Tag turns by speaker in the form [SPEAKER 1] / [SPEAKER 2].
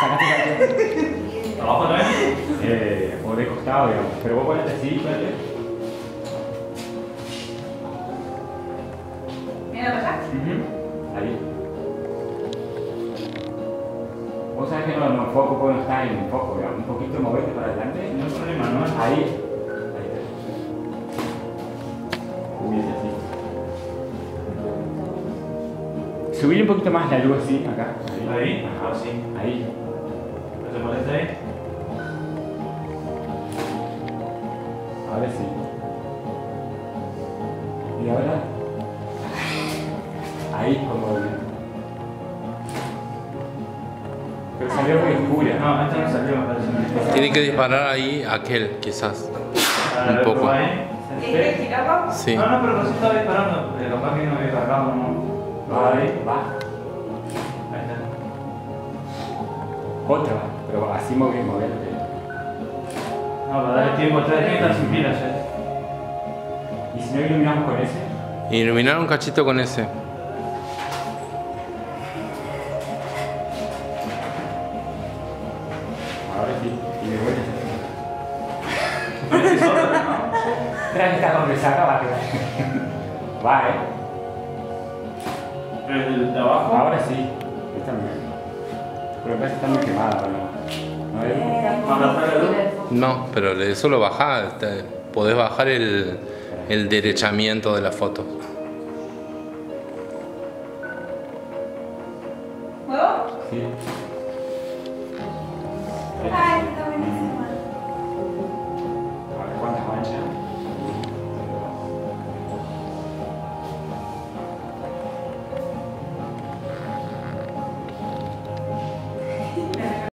[SPEAKER 1] La
[SPEAKER 2] ¿Abajo también?
[SPEAKER 1] eh, o de costado, digamos. Pero vos ponete así, ponete.
[SPEAKER 3] Mira para allá.
[SPEAKER 1] Ujú. Ahí. Vos sabés que no, no, foco pues no está en foco, digamos. Un poquito moverte para adelante.
[SPEAKER 2] No hay problema, ¿no?
[SPEAKER 1] Ahí. Ahí está. Hubiese así. Subir un poquito más la luz así, acá.
[SPEAKER 2] Ahí,
[SPEAKER 1] Ajá.
[SPEAKER 2] así.
[SPEAKER 1] Ahí. Sí. Y ahora. Ahí como. Pero salió muy oscura.
[SPEAKER 2] No, esta no salió, me parece.
[SPEAKER 4] Tiene que disparar ahí aquel, quizás. Un poco.
[SPEAKER 2] probá ahí.
[SPEAKER 3] ¿Tienes que girarlo?
[SPEAKER 4] Sí.
[SPEAKER 2] No, no, pero recién estaba disparando. Eh, Capaz que no había cargado, ¿no?
[SPEAKER 1] Va ahí, va.
[SPEAKER 2] Ahí está.
[SPEAKER 1] Otra va. Pero así movi- moverte.
[SPEAKER 2] No, para darle tiempo, está tiene que estar sin pilas ya.
[SPEAKER 1] Y si no iluminamos con ese,
[SPEAKER 4] Iluminar un cachito con ese.
[SPEAKER 1] de. Tras esta conversada va a quedar. Va, eh.
[SPEAKER 2] Pero el de abajo.
[SPEAKER 1] Ahora sí. Esta me. Pero parece que está muy quemada, ¿no? No,
[SPEAKER 4] pero eso lo bajás, podés bajar el, el derechamiento de la foto. Sí.